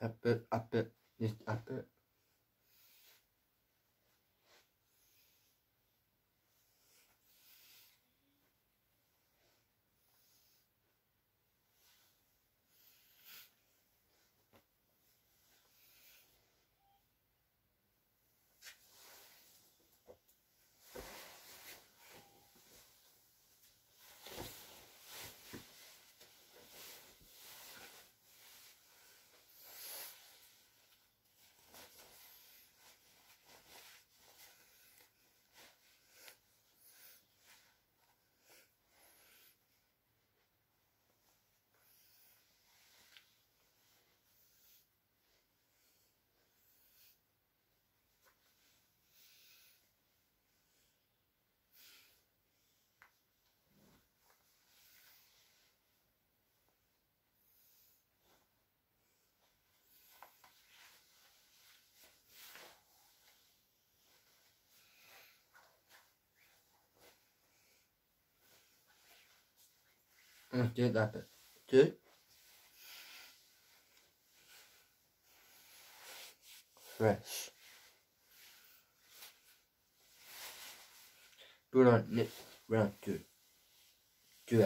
Up it, up it, up. Mm, just up it. Good. Fresh. Put on next round two. Two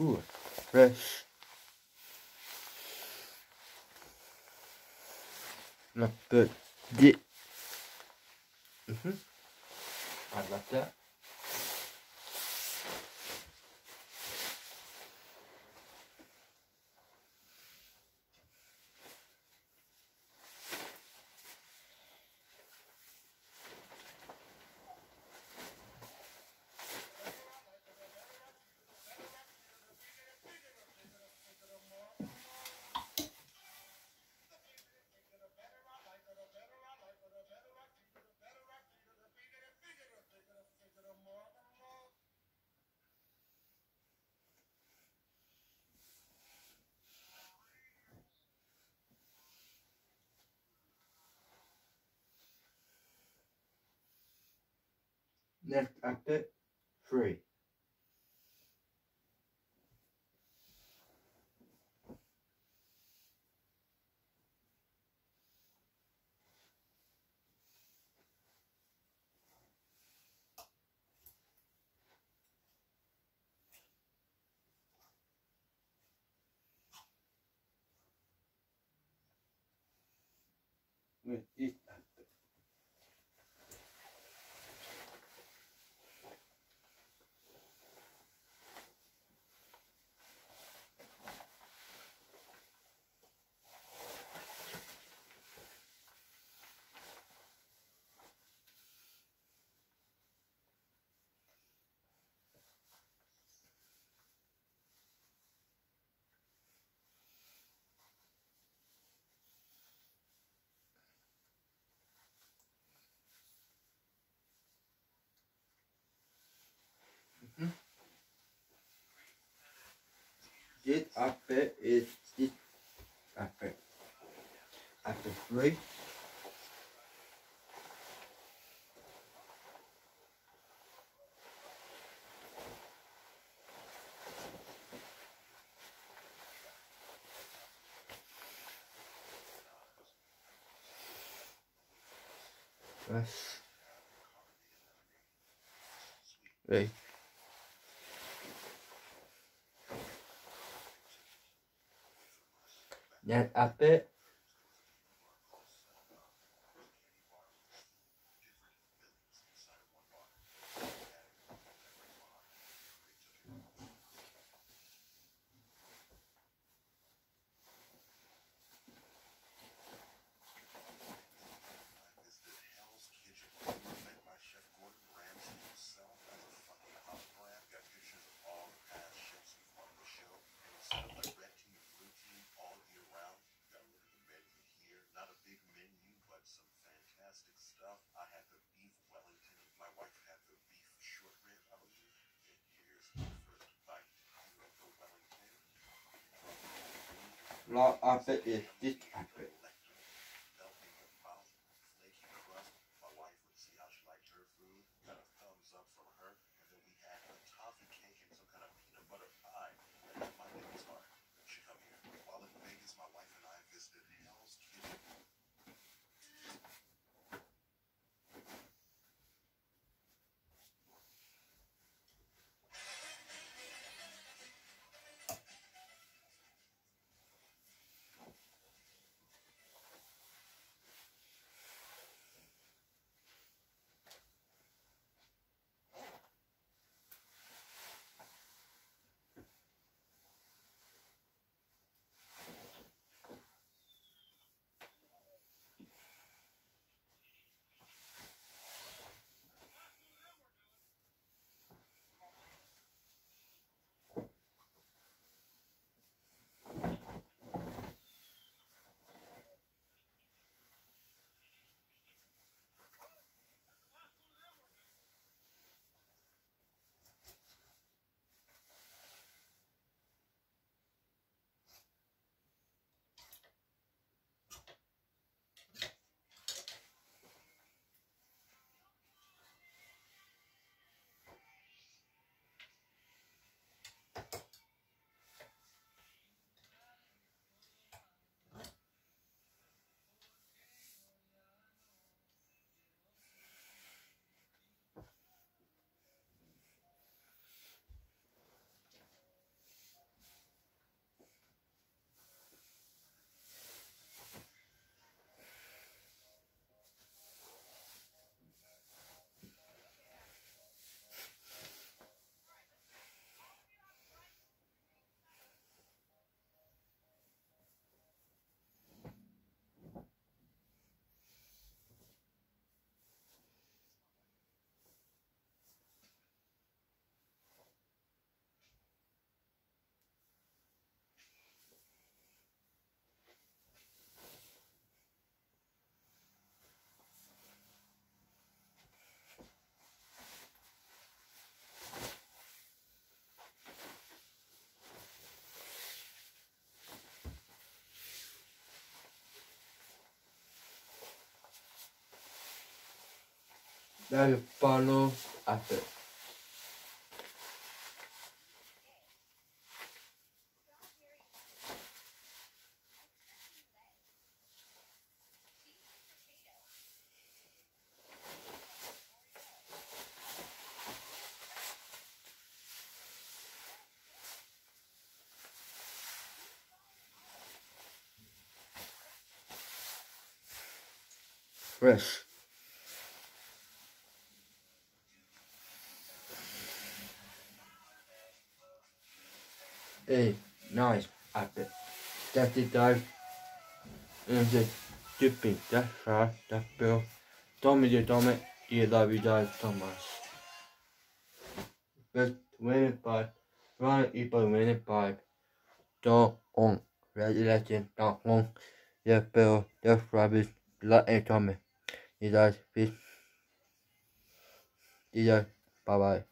Ooh, fresh. Not good. Did. Mm-hmm. I like that. left update, free. With Get up there is it after after three. Yes. Hey. Get up it. Law up it is this That's follow after. Fresh. Hey, nice apple. That's it guys. And the dipping, that's right, that's Bill. Tommy the Tommy, you love you guys so much. But win it by, run it by win it by. Don't on, legend, don't on. Yeah, Bill, that's rubbish, let it Tommy. You guys, peace. You guys, bye bye.